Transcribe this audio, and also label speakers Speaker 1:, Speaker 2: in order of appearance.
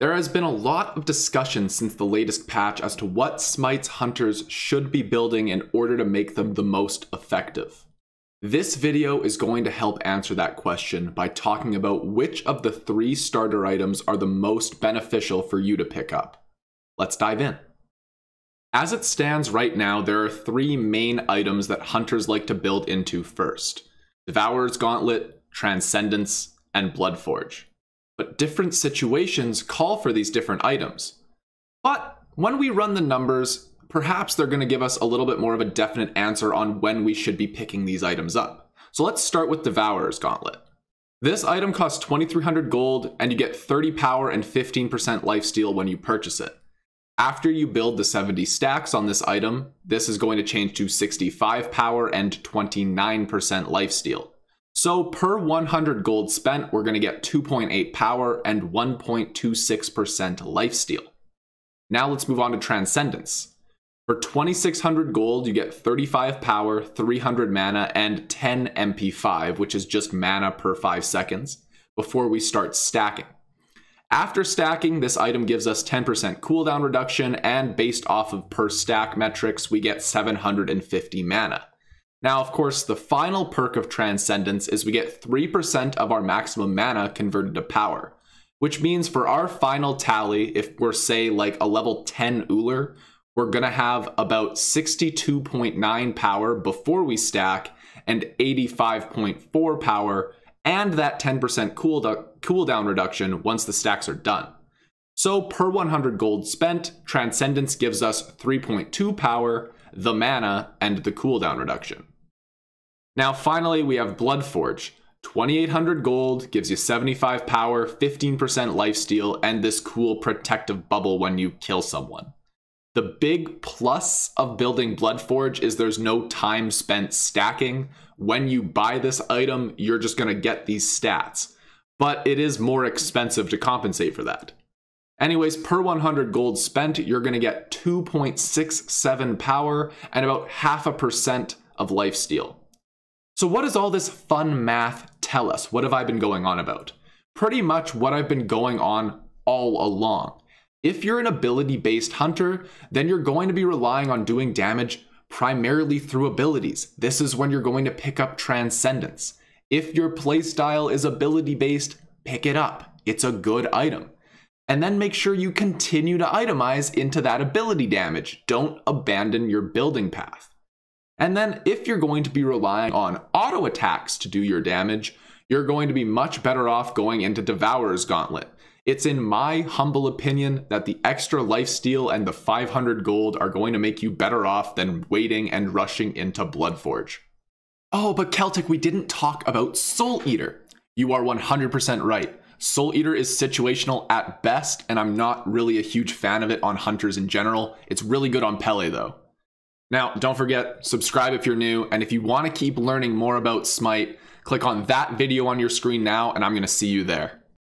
Speaker 1: There has been a lot of discussion since the latest patch as to what Smite's hunters should be building in order to make them the most effective. This video is going to help answer that question by talking about which of the three starter items are the most beneficial for you to pick up. Let's dive in. As it stands right now, there are three main items that hunters like to build into first. Devourer's Gauntlet, Transcendence, and Bloodforge but different situations call for these different items. But when we run the numbers, perhaps they're going to give us a little bit more of a definite answer on when we should be picking these items up. So let's start with Devourer's Gauntlet. This item costs 2300 gold and you get 30 power and 15% lifesteal when you purchase it. After you build the 70 stacks on this item, this is going to change to 65 power and 29% lifesteal. So per 100 gold spent, we're going to get 2.8 power and 1.26% lifesteal. Now let's move on to Transcendence. For 2600 gold, you get 35 power, 300 mana, and 10 MP5, which is just mana per 5 seconds, before we start stacking. After stacking, this item gives us 10% cooldown reduction, and based off of per stack metrics, we get 750 mana. Now, of course, the final perk of Transcendence is we get 3% of our maximum mana converted to power, which means for our final tally, if we're, say, like a level 10 Ullr, we're gonna have about 62.9 power before we stack and 85.4 power and that 10% cooldown reduction once the stacks are done. So per 100 gold spent, Transcendence gives us 3.2 power, the mana, and the cooldown reduction. Now, finally, we have Bloodforge. 2800 gold gives you 75 power, 15% lifesteal, and this cool protective bubble when you kill someone. The big plus of building Bloodforge is there's no time spent stacking. When you buy this item, you're just going to get these stats. But it is more expensive to compensate for that. Anyways, per 100 gold spent, you're going to get 2.67 power and about half a percent of lifesteal. So, what does all this fun math tell us? What have I been going on about? Pretty much what I've been going on all along. If you're an ability based hunter, then you're going to be relying on doing damage primarily through abilities. This is when you're going to pick up Transcendence. If your playstyle is ability based, pick it up. It's a good item. And then make sure you continue to itemize into that ability damage. Don't abandon your building path. And then if you're going to be relying on auto attacks to do your damage, you're going to be much better off going into Devourer's Gauntlet. It's in my humble opinion that the extra lifesteal and the 500 gold are going to make you better off than waiting and rushing into Bloodforge. Oh, but Keltick, we didn't talk about Soul Eater. You are 100% right. Soul Eater is situational at best, and I'm not really a huge fan of it on hunters in general. It's really good on Pele though. Now, don't forget, subscribe if you're new, and if you want to keep learning more about Smite, click on that video on your screen now, and I'm going to see you there.